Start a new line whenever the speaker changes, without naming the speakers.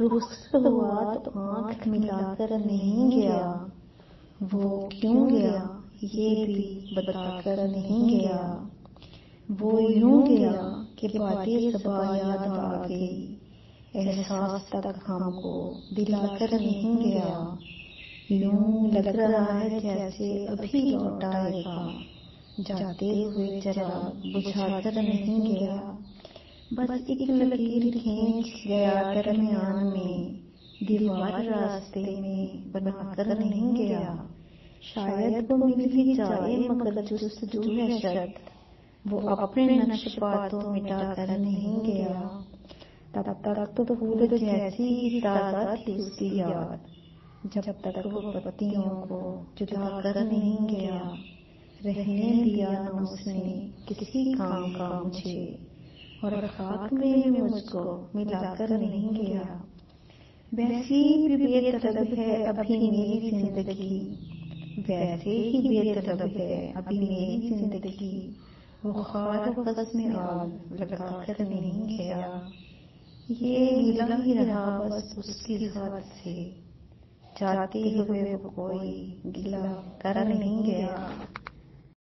رخصت ہوا تو آنکھ ملا کر نہیں گیا۔ وہ کیوں گیا؟ یہ بھی بتا کر نہیں گیا۔ وہ یوں گیا کہ باتیں سبا یاد آ گئی۔ احساس تک ہم کو دلا کر نہیں گیا۔ یوں لگ رہا ہے جیسے ابھی لوٹ آئے گا جاتے ہوئے ذرا بجھا کر نہیں گیا۔ بس ایک لکیر کھینچ گیا درمیان میں، دیوار راستے میں، بنا کر نہیں گیا۔ شاید وہ مل ہی جائے مگر جستجو ہے شرط وہ اپنے نقش باتوں مٹا کر نہیں گیا۔ تب تک تو پھول جیسی ہی تازہ تھی اس کی یاد، جب تک وہ پتیوں کو جدا کر نہیں گیا۔ رہنے دیا نہ اس نے، کسی کام کا مجھے۔ اور خاک میں مجھ کو ملا کر نہیں گیا۔ ویسی بھی بے طلب ہے ابھی میری زندگی۔ ویسے ہی بے طلب ہے ابھی میری زندگی۔ وہ خار بس میں آگ لگا کر نہیں گیا۔ یہ ملا ہی رہا بس اس کی ذات سے۔ جاتے ہوئے وہ کوئی گلا کر نہیں گیا۔